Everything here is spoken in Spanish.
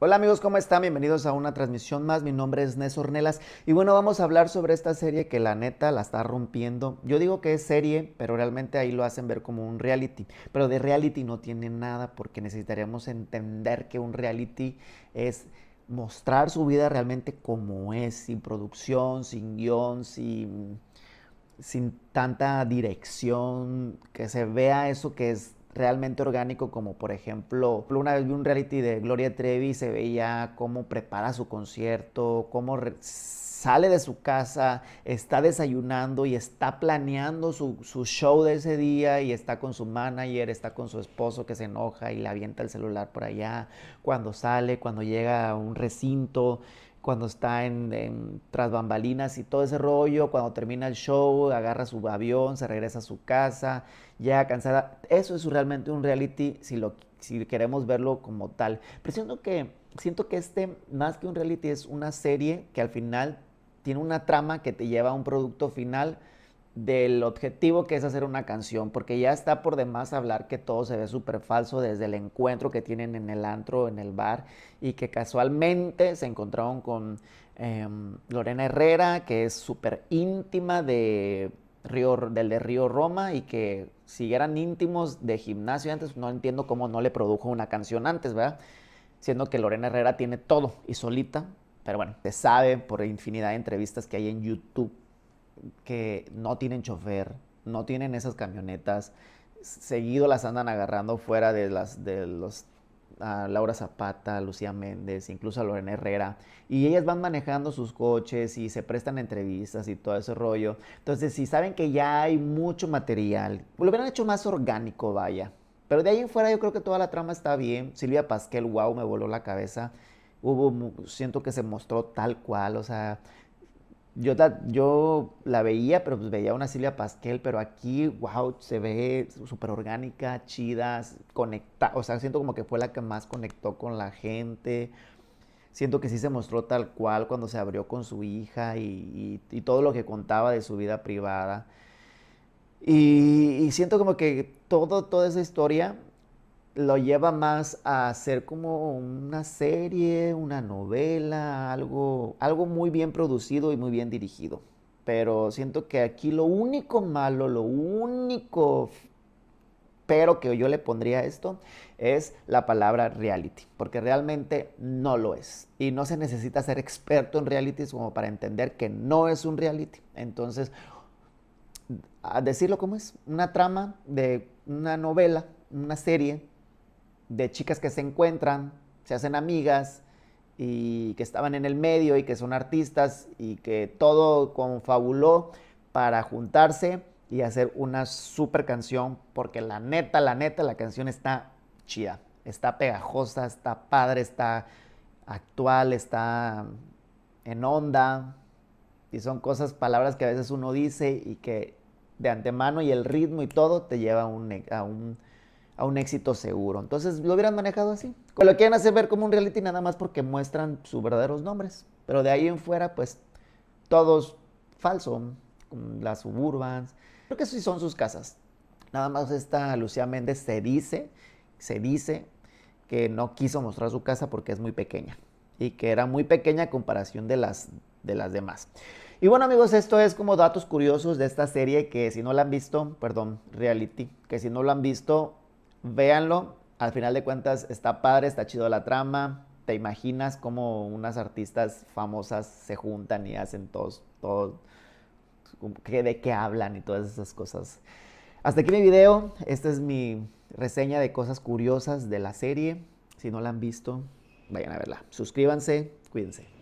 Hola amigos, ¿cómo están? Bienvenidos a una transmisión más. Mi nombre es Nes Ornelas y bueno, vamos a hablar sobre esta serie que la neta la está rompiendo. Yo digo que es serie, pero realmente ahí lo hacen ver como un reality. Pero de reality no tiene nada porque necesitaríamos entender que un reality es mostrar su vida realmente como es, sin producción, sin guion, sin, sin tanta dirección, que se vea eso que es realmente orgánico, como por ejemplo, una vez vi un reality de Gloria Trevi, se veía cómo prepara su concierto, cómo sale de su casa, está desayunando y está planeando su, su, show de ese día y está con su manager, está con su esposo que se enoja y le avienta el celular por allá, cuando sale, cuando llega a un recinto cuando está en, tras bambalinas y todo ese rollo, cuando termina el show, agarra su avión, se regresa a su casa, ya cansada. Eso es realmente un reality si, lo, si queremos verlo como tal. Pero siento que, siento que este, más que un reality, es una serie que al final tiene una trama que te lleva a un producto final del objetivo que es hacer una canción, porque ya está por demás hablar que todo se ve súper falso desde el encuentro que tienen en el antro, en el bar, y que casualmente se encontraron con em, Lorena Herrera, que es súper íntima de Río, del de Río Roma, y que si eran íntimos de gimnasio antes, no entiendo cómo no le produjo una canción antes, ¿verdad? Siendo que Lorena Herrera tiene todo y solita, pero bueno, se sabe por infinidad de entrevistas que hay en YouTube que no tienen chofer, no tienen esas camionetas, seguido las andan agarrando fuera de las de los a Laura Zapata, Lucía Méndez, incluso a Lorena Herrera, y ellas van manejando sus coches y se prestan entrevistas y todo ese rollo. Entonces, si saben que ya hay mucho material, lo hubieran hecho más orgánico, vaya. Pero de ahí en fuera yo creo que toda la trama está bien. Silvia Pasquel, wow, me voló la cabeza. Hubo, siento que se mostró tal cual, o sea, yo la, veía, pero pues veía una Silvia Pasquel, pero aquí, wow, se ve súper orgánica, chida, conecta, o sea, siento como que fue la que más conectó con la gente. Siento que sí se mostró tal cual cuando se abrió con su hija y, todo lo que contaba de su vida privada. Y, y siento como que todo, toda esa historia lo lleva más a ser como una serie, una novela, algo, algo muy bien producido y muy bien dirigido. Pero siento que aquí lo único malo, lo único pero que yo le pondría esto es la palabra reality, porque realmente no lo es. Y no se necesita ser experto en reality como para entender que no es un reality. Entonces, a decirlo como es, una trama de una novela, una serie de chicas que se encuentran, se hacen amigas y que estaban en el medio y que son artistas y que todo confabuló para juntarse y hacer una super canción porque la neta, la neta, la canción está chida, está pegajosa, está padre, está actual, está en onda. Y son cosas, palabras que a veces uno dice y que de antemano y el ritmo y todo te lleva a un, a un a un éxito seguro. Entonces lo hubieran manejado así. Lo quieren hacer ver como un reality nada más porque muestran sus verdaderos nombres. Pero de ahí en fuera, pues todos falso. Las suburbans. Creo que sí son sus casas. Nada más esta Lucía Méndez se dice, se dice que no quiso mostrar su casa porque es muy pequeña. Y que era muy pequeña a comparación de las, de las demás. Y bueno amigos, esto es como datos curiosos de esta serie que si no la han visto, perdón, reality, que si no lo han visto, véanlo. Al final de cuentas está padre, está chido la trama. Te imaginas cómo unas artistas famosas se juntan y hacen todos, todos, de qué hablan y todas esas cosas. Hasta aquí mi video. Esta es mi reseña de cosas curiosas de la serie. Si no la han visto, vayan a verla. Suscríbanse, cuídense.